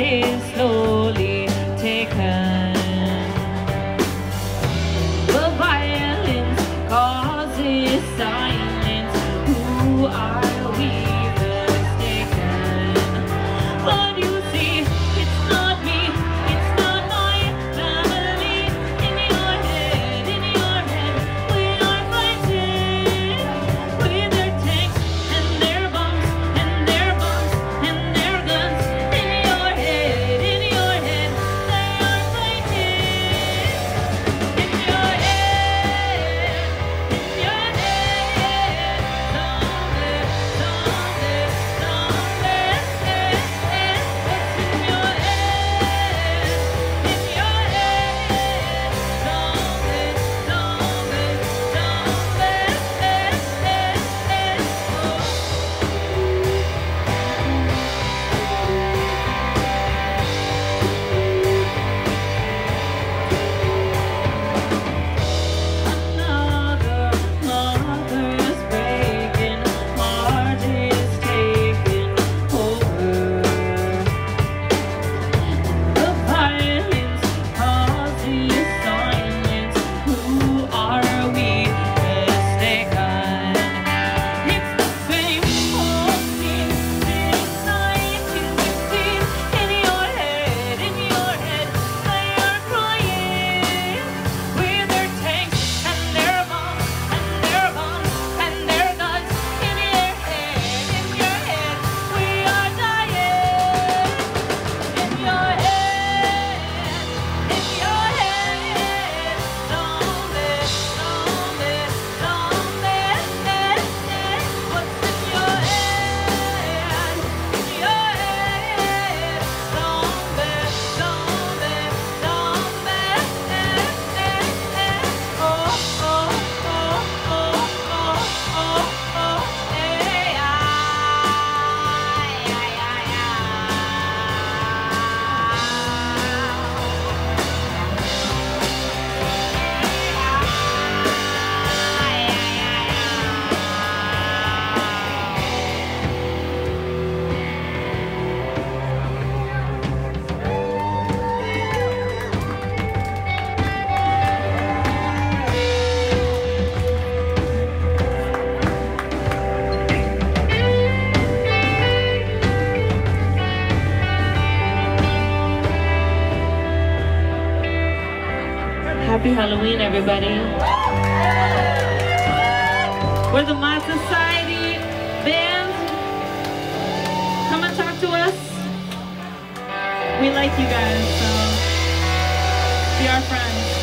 is slowly taken. The violence causes silence. Who are Happy Halloween, everybody. We're the Mod Society Band. Come and talk to us. We like you guys, so be our friends.